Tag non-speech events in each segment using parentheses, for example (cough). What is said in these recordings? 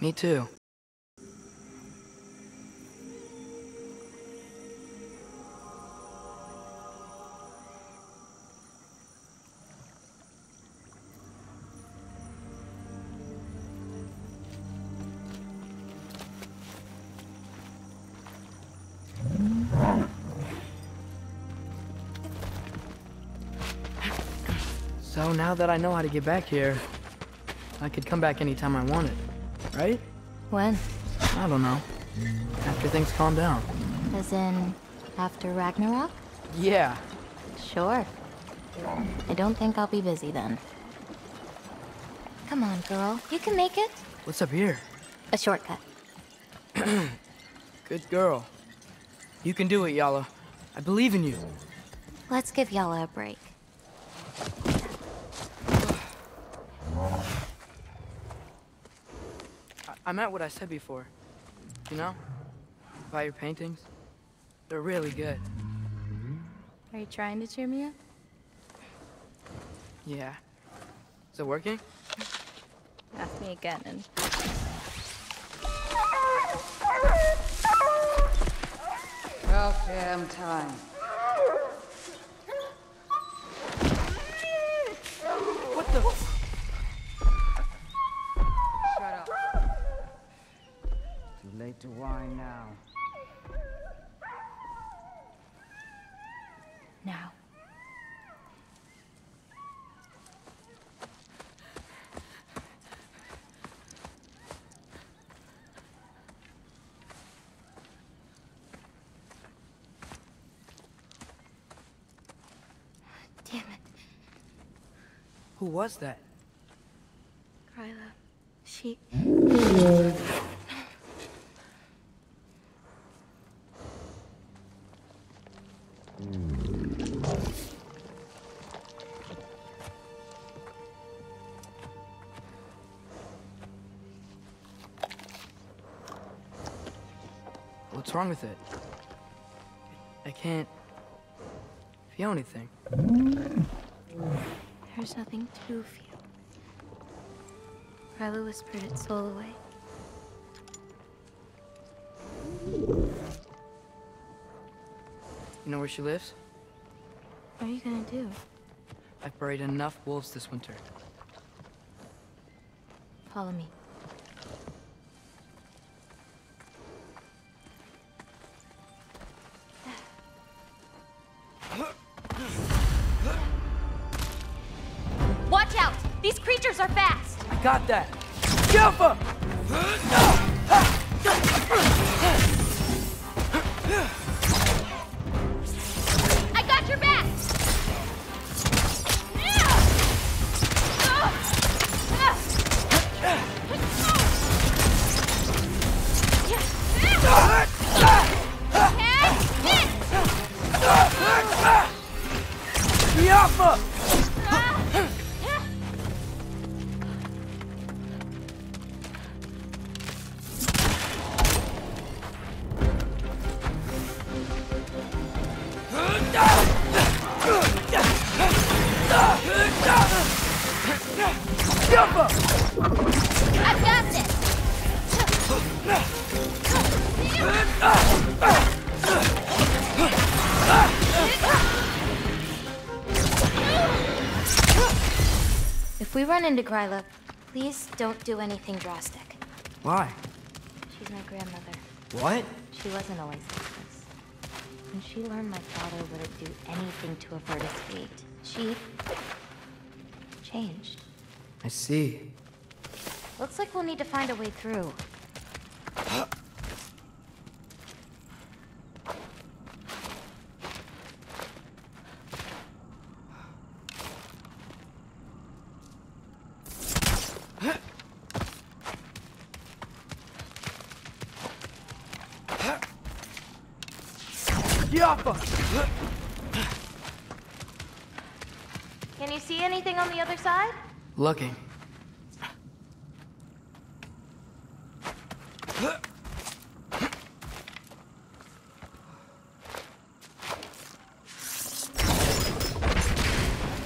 Me too. So now that I know how to get back here, I could come back anytime I wanted, right? When? I don't know. After things calm down. As in, after Ragnarok? Yeah. Sure. I don't think I'll be busy then. Come on, girl. You can make it. What's up here? A shortcut. (clears throat) Good girl. You can do it, Yala. I believe in you. Let's give Yala a break. I, I meant what I said before. You know? About your paintings. They're really good. Are you trying to cheer me up? Yeah. Is it working? Ask me again and... About damn time. What the? Shut up. Too late to whine now. Now. Damn it. Who was that? Gryla. She... What's wrong with it? I can't feel anything. There's nothing to feel. Gryla whispered its soul away. You know where she lives? What are you gonna do? I've buried enough wolves this winter. Follow me. Are fast! I got that. Jumpa! (gasps) I We run Gryla, please don't do anything drastic. Why? She's my grandmother. What? She wasn't always like this. When she learned my father wouldn't do anything to avert his fate, she... changed. I see. Looks like we'll need to find a way through. (gasps) Jumpa! Can you see anything on the other side? Looking.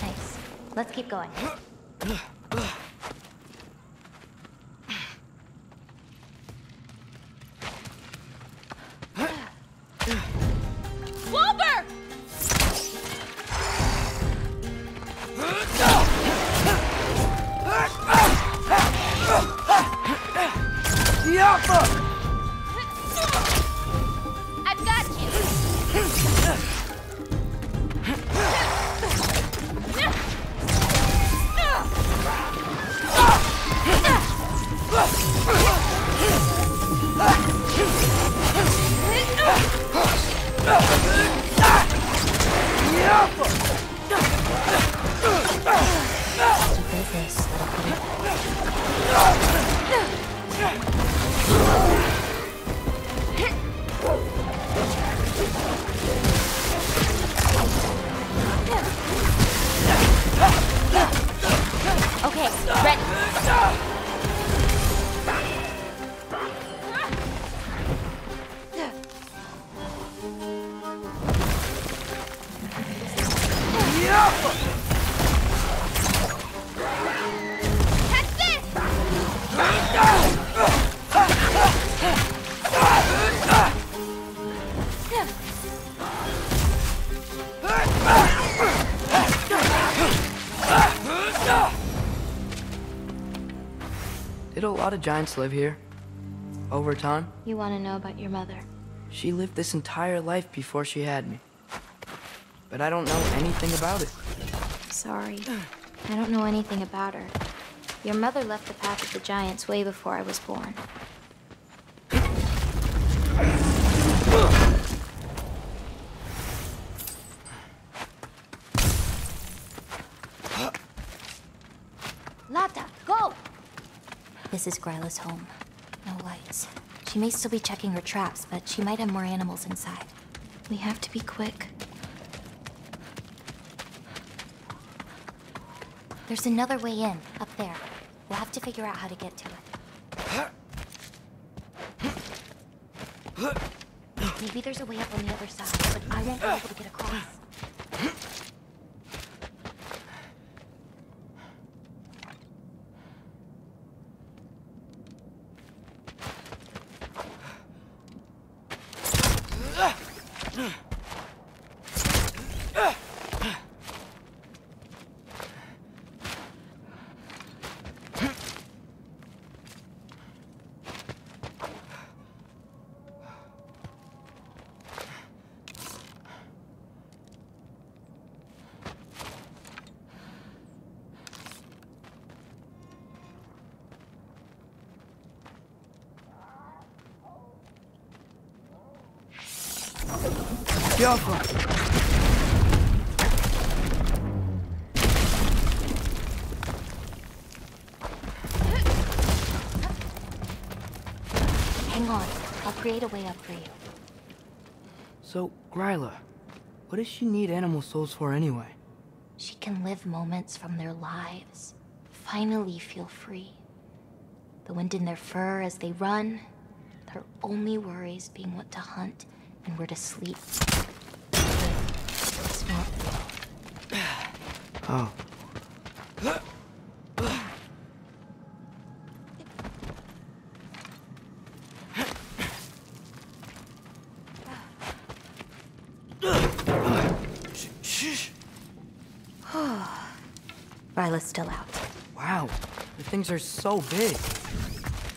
Nice. Let's keep going. Lot of giants live here? Over time? You want to know about your mother? She lived this entire life before she had me. But I don't know anything about it. Sorry. I don't know anything about her. Your mother left the path of the giants way before I was born. Lata, go! This is Gryla's home. No lights. She may still be checking her traps, but she might have more animals inside. We have to be quick. There's another way in, up there. We'll have to figure out how to get to it. Maybe there's a way up on the other side, but I won't be able to get across. Biafra! Hang on. I'll create a way up for you. So, Gryla, what does she need animal souls for anyway? She can live moments from their lives. Finally feel free. The wind in their fur as they run. Their only worries being what to hunt and where to sleep. Oh. (sighs) Gryla's still out. Wow, the things are so big.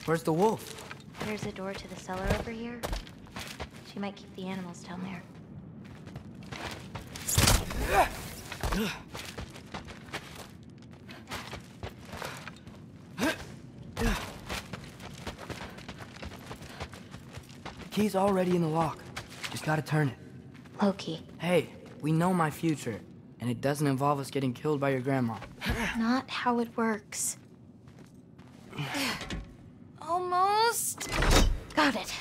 Where's the wolf? There's a door to the cellar over here. She might keep the animals down there. (gasps) (sighs) (sighs) key's already in the lock. Just gotta turn it. Loki. Hey, we know my future, and it doesn't involve us getting killed by your grandma. Not how it works. Almost. Got it.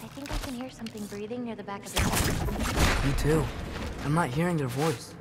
I think I can hear something breathing near the back of the. Me too. I'm not hearing their voice.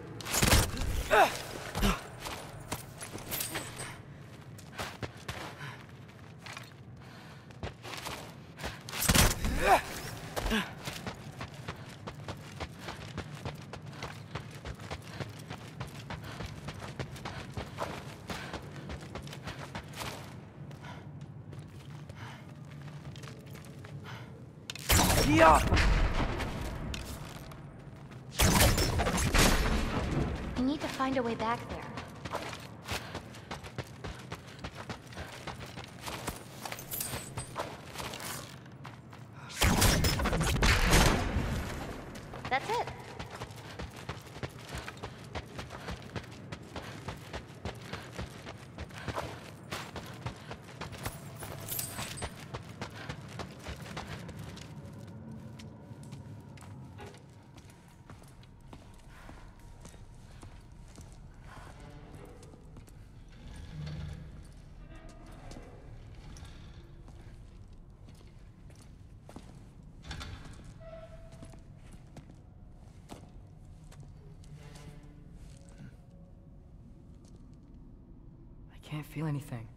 Can't feel anything.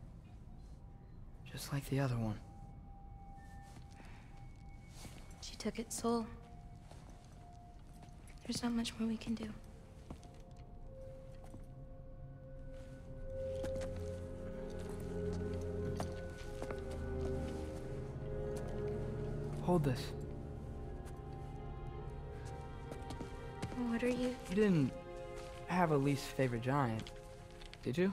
Just like the other one. She took it, Soul. There's not much more we can do. Hold this. What are you? You didn't have a least favorite giant, did you?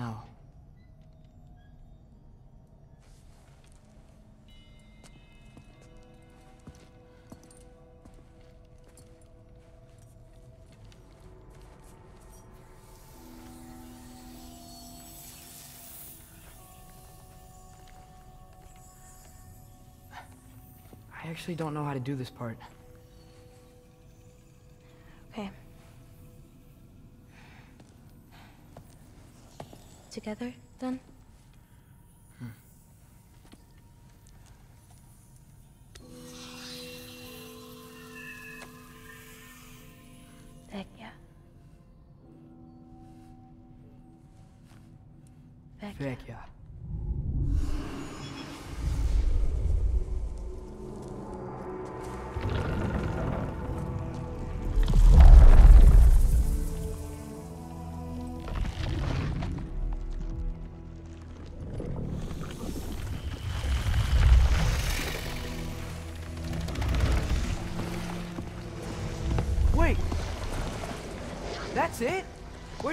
No. I actually don't know how to do this part. Together, then?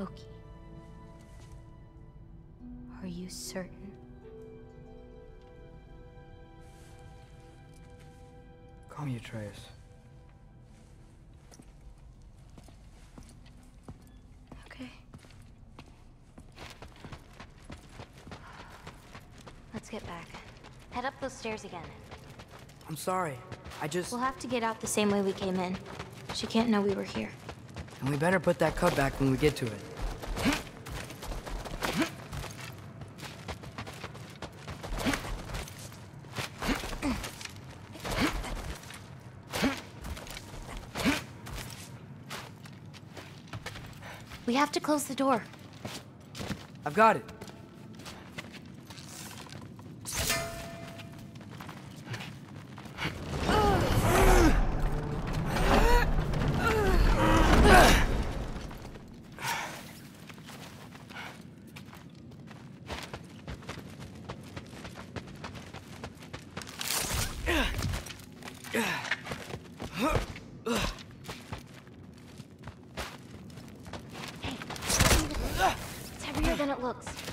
Loki. Are you certain? Call me Atreus. Okay. Let's get back. Head up those stairs again. I'm sorry. I just... We'll have to get out the same way we came in. She can't know we were here. And we better put that cut back when we get to it. Have to close the door. I've got it. Than it looks.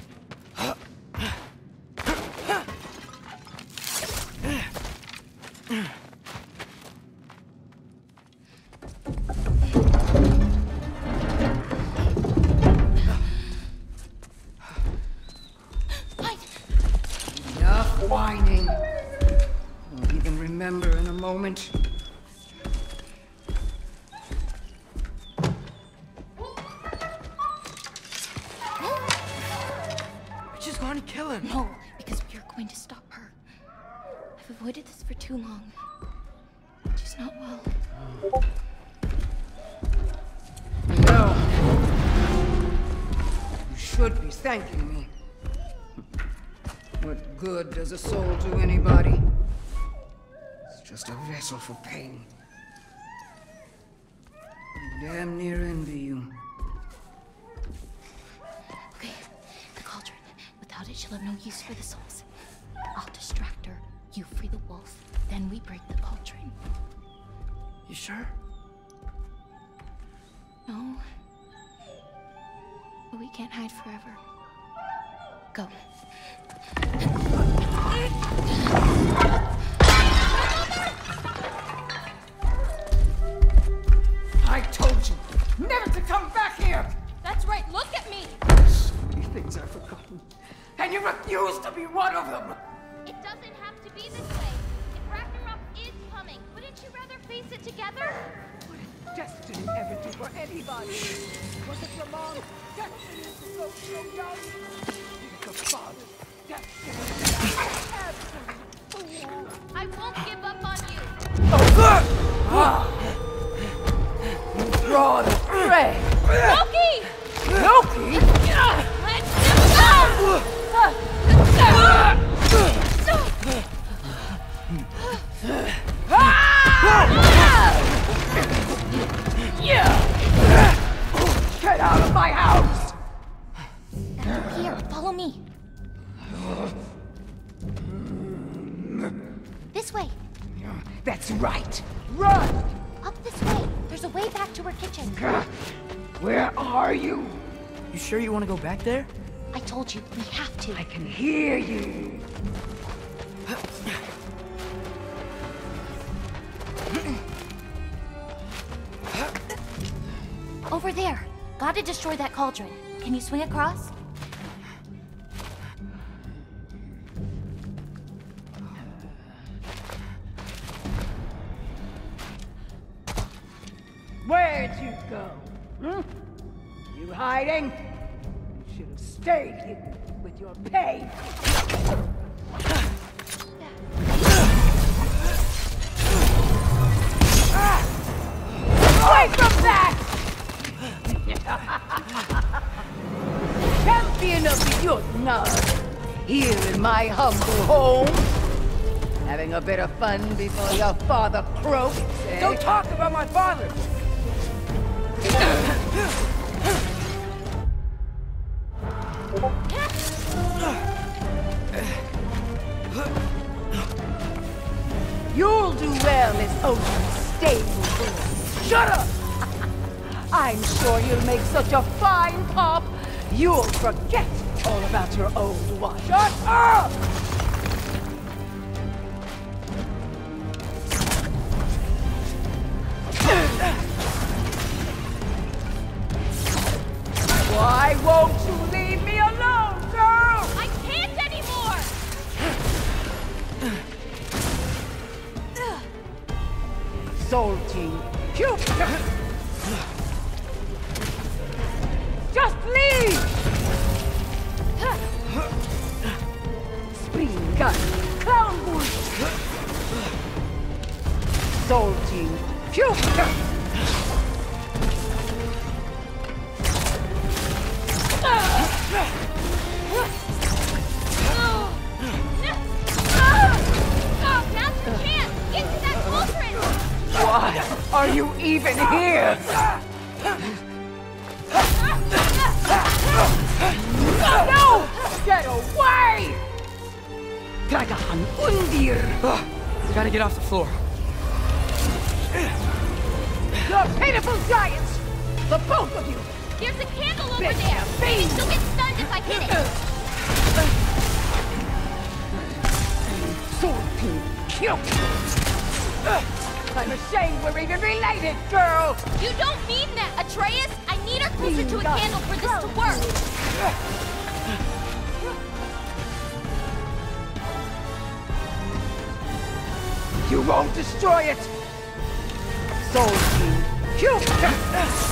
Too long. She's not well. No. You should be thanking me. What good does a soul do anybody? It's just a vessel for pain. I damn near envy you. Okay, the cauldron. Without it, she'll have no use for the souls. Break the cauldron. You sure? No. But we can't hide forever. Welcome. Back there? I told you, we have to. I can hear you. Over there. Gotta destroy that cauldron. Can you swing across? Where'd you go? Hmm? You hiding? Have here with your pay. Away from that! (laughs) Champion of the Jotnar, here in my humble home. Having a bit of fun before your father croaks, eh? Don't talk about my father! (laughs) You'll do well as Odin's stable boy. Shut up! I'm sure you'll make such a fine pop, you'll forget all about your old one. Shut up! Salting. Puke! Just leave! Spring gun. Clown bull. Salting. Puke! Why are you even here? No! Get away! Dragahan Undir! Gotta get off the floor. You're pitiful giants! The both of you! There's a candle over Bitch, there! Maybe fiend. she'll get stunned if I hit it! Salting cute! I'm ashamed we're even related, girl! You don't mean that, Atreus! I need her closer to a candle for this to work! You won't destroy it! Salting cute!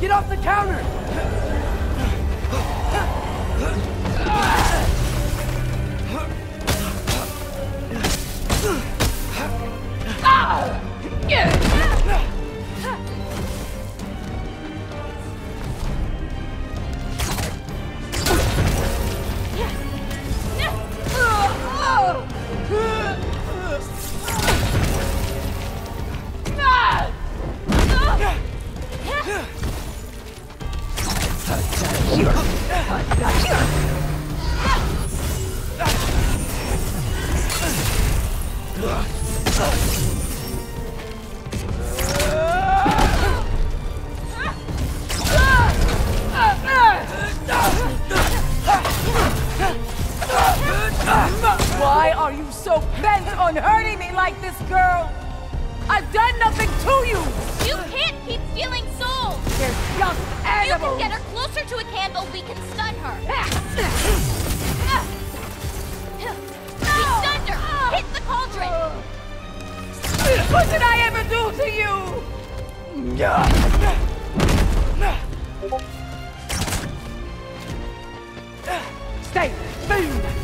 Get off the counter! They're You can get her closer to a candle, we can stun her! (laughs) Ah! We stunned her! Ah! Hit the cauldron! Ah! What did I ever do to you? Stay! Boom!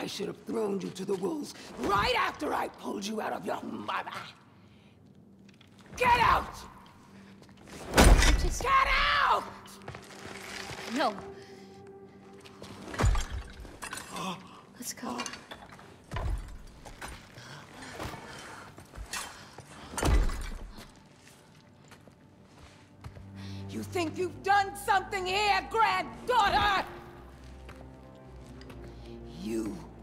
I should have thrown you to the wolves right after I pulled you out of your mother. Get out! Just... Get out! No. Let's go. You think you've done something here, granddaughter? You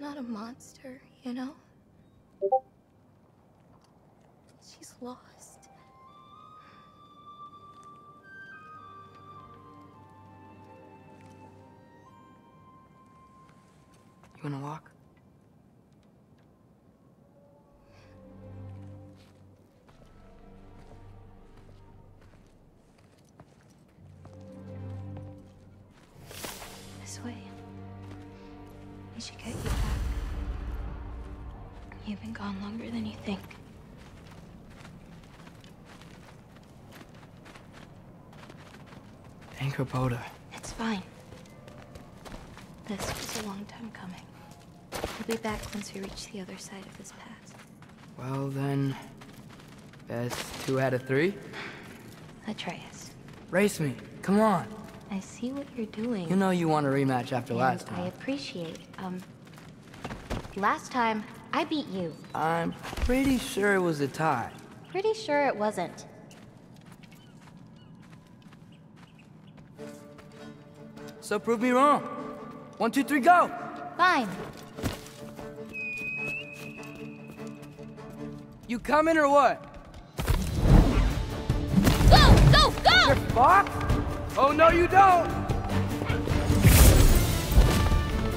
Not a monster, you know? She's lost. You wanna walk? Think. It's fine. This was a long time coming. We'll be back once we reach the other side of this pass. Well then, best two out of three? Atreus, Race me, come on. I see what you're doing. You know you want a rematch after and last time. I appreciate. Um, last time I beat you. I'm pretty sure it was a tie. Pretty sure it wasn't. So prove me wrong. One, two, three, go! Fine. You coming or what? Go, go, go! Fox? Oh no you don't!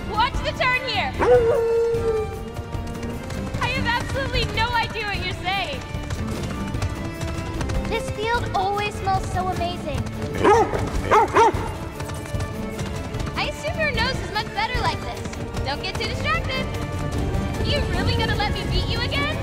Watch the turn here! (laughs) I have absolutely no idea what you're saying. This field always smells so amazing. I assume your nose is much better like this. Don't get too distracted. You really gonna let me beat you again?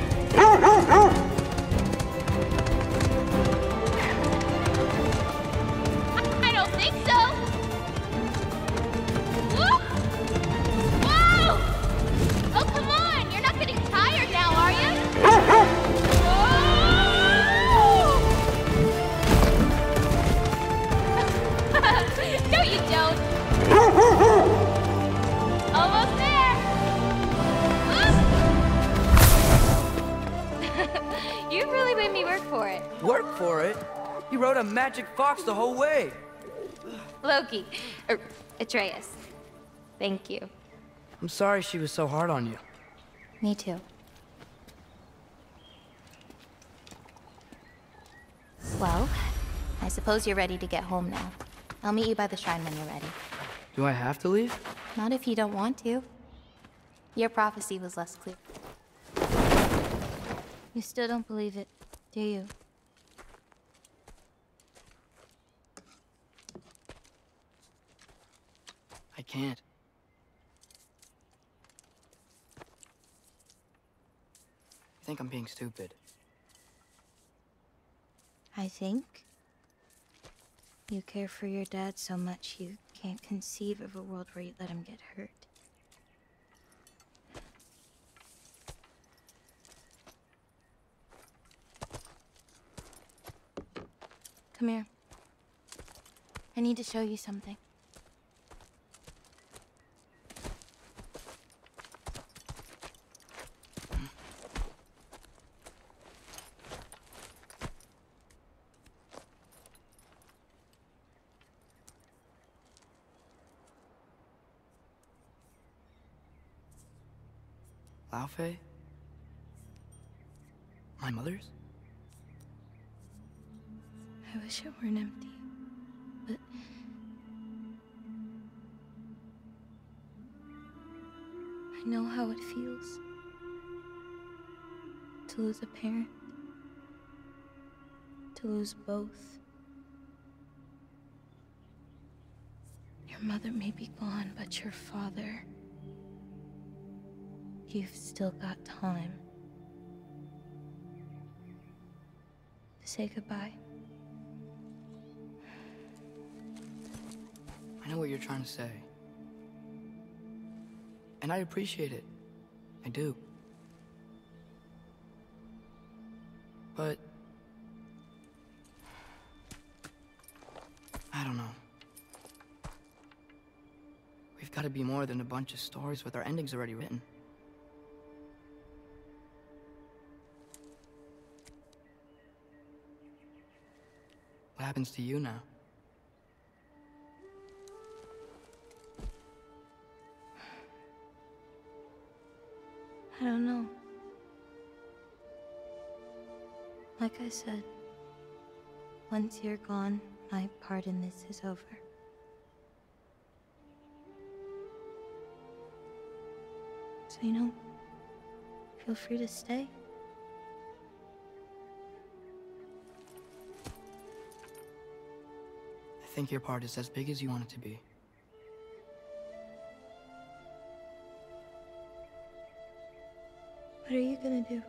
Work for it. Work for it? You rode a magic fox the whole way. Loki. Er, Atreus. Thank you. I'm sorry she was so hard on you. Me too. Well, I suppose you're ready to get home now. I'll meet you by the shrine when you're ready. Do I have to leave? Not if you don't want to. Your prophecy was less clear. You still don't believe it, do you? Can't. Think I'm being stupid? I think you care for your dad so much you can't conceive of a world where you let him get hurt. Come here. I need to show you something. Laufey? My mother's? I wish it weren't empty, but I know how it feels to lose a parent, to lose both. Your mother may be gone, but your father. You've still got time to say goodbye. I know what you're trying to say. And I appreciate it. I do. But... I don't know. We've got to be more than a bunch of stories with our endings already written. Happens to you now? I don't know. Like I said, once you're gone, my part in this is over. So, you know, feel free to stay. think your part is as big as you want it to be. What are you gonna do?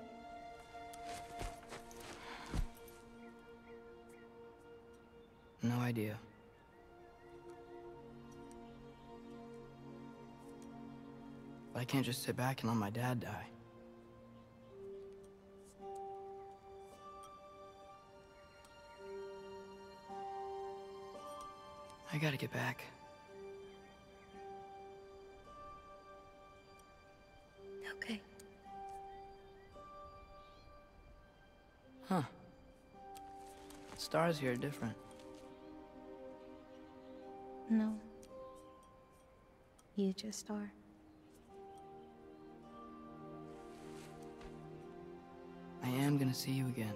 No idea. But I can't just sit back and let my dad die. I gotta get back. Okay. Huh. Stars here are different. No. You just are. I am gonna see you again.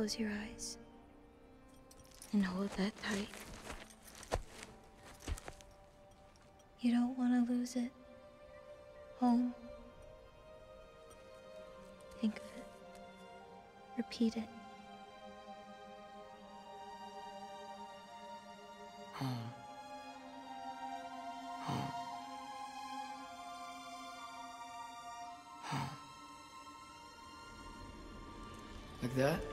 Close your eyes. And hold that tight. You don't want to lose it. Home. Think of it. Repeat it. Home. Home. Home. Like that?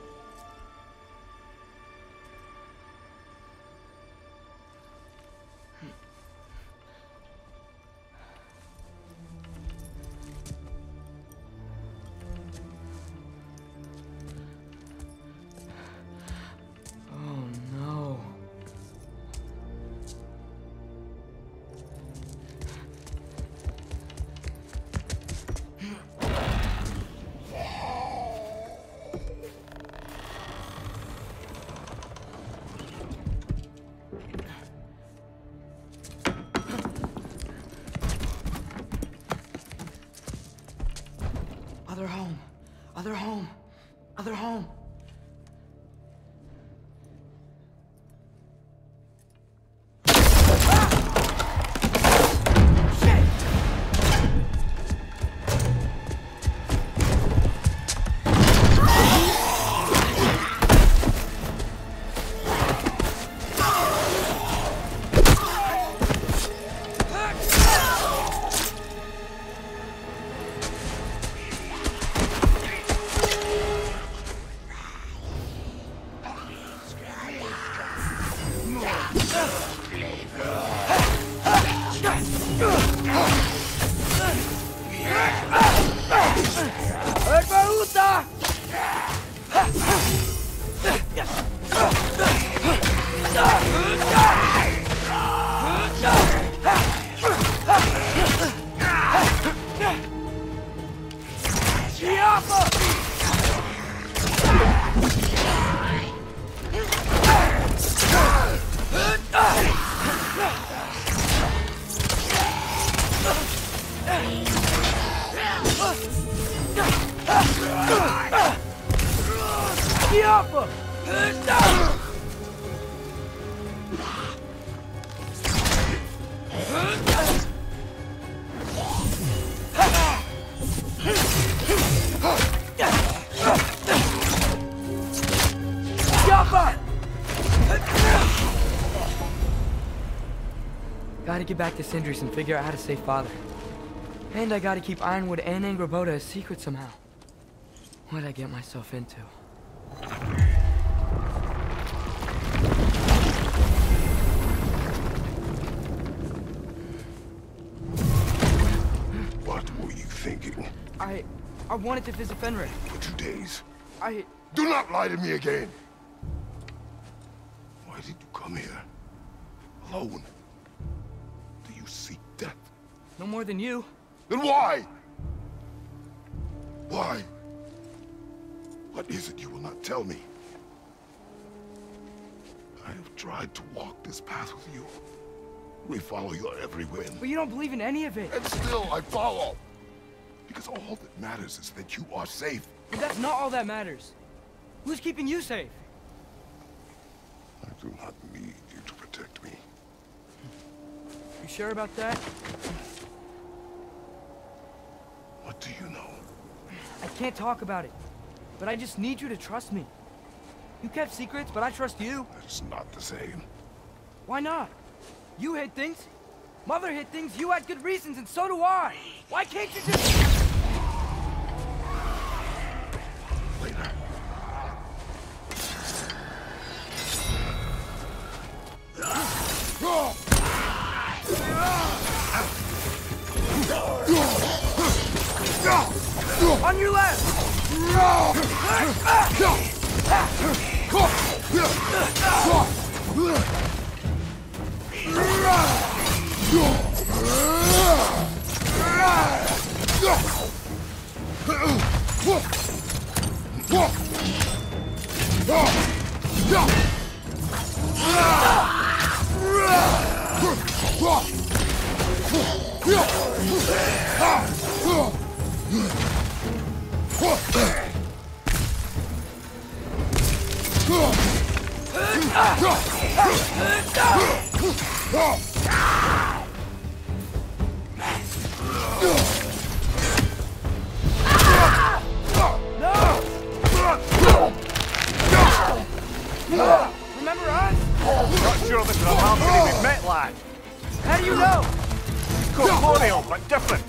Home. Get back to Sindri's and figure out how to save Father. And I gotta keep Ironwood and Angrboda a secret somehow. What'd I get myself into? What were you thinking? I... I wanted to visit Fenrir. For two days? I... Do not lie to me again! Why did you come here? Alone? No more than you. Then why? Why? What is it you will not tell me? I have tried to walk this path with you. We follow your every whim. But you don't believe in any of it. And still I follow. Because all that matters is that you are safe. But that's not all that matters. Who's keeping you safe? I do not need you to protect me. You sure about that? What do you know? I can't talk about it. but I just need you to trust me. You kept secrets, but I trust you. It's not the same. Why not? You hid things. Mother hid things. You had good reasons, and so do I. Why can't you just... Your left! Remember us? Not sure this is a harmony we've met, lad. How do you know? Corporeal, but different.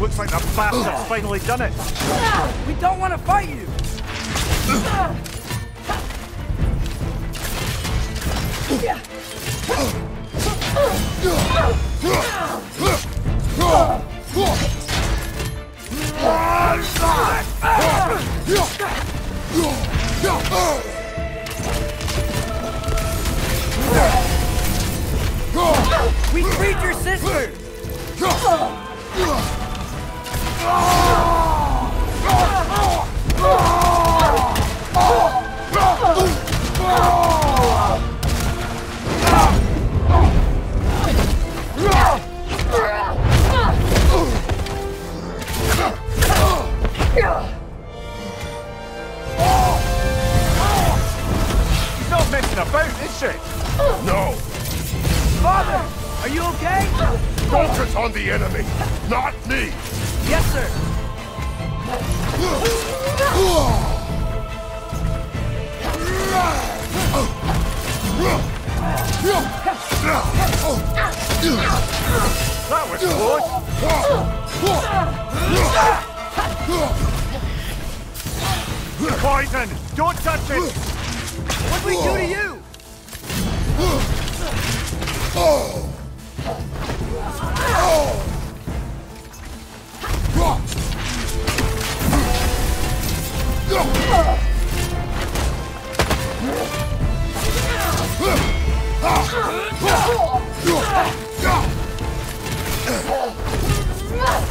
Looks like the bastard's finally done it.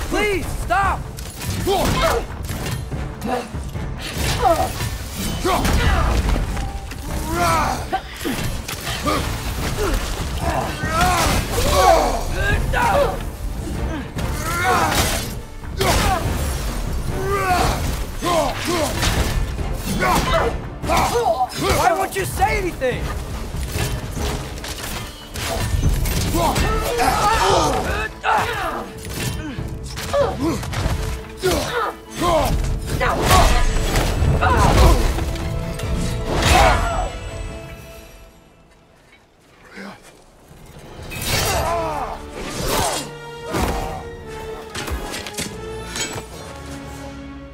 Please, stop! Why won't you say anything?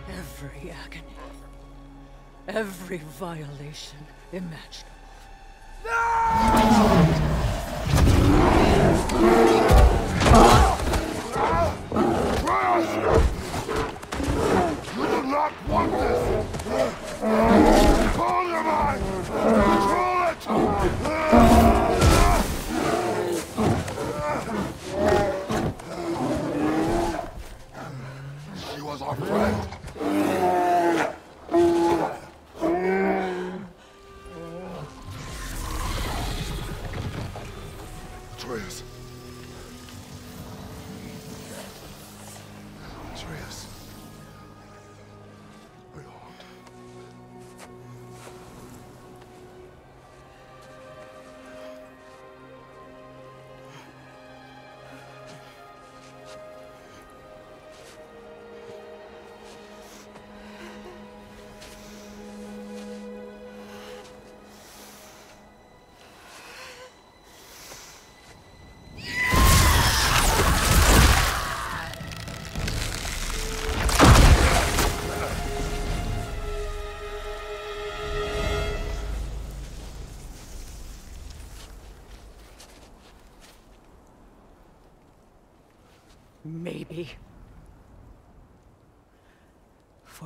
Every agony. Every violation imaginable. Trials! Yeah.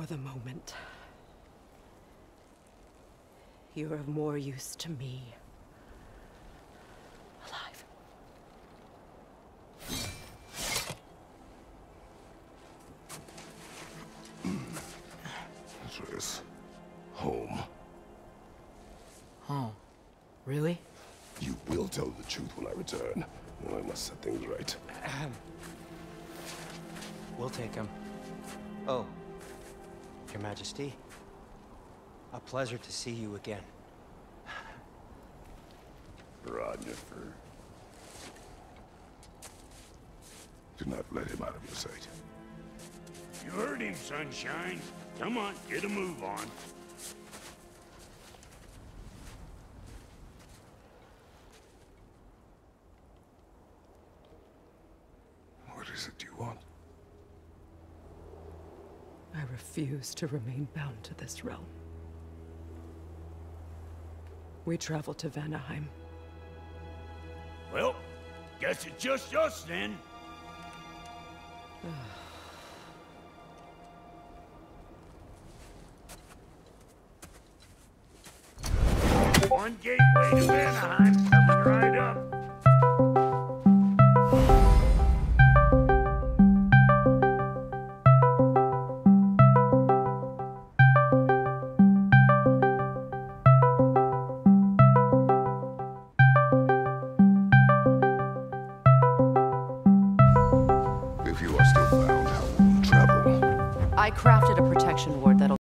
For the moment. You're of more use to me. Alive. Atreus, home. Oh, really? You will tell the truth when I return. Well, I must set things right. We'll take him. Oh, Your Majesty. A pleasure to see you again. Rodnifer. Do not let him out of your sight. You heard him, Sunshine. Come on, get a move on. What is it you want? I refuse to remain bound to this realm. We travel to Vanaheim. Well, guess it's just us then. One gateway to Vanaheim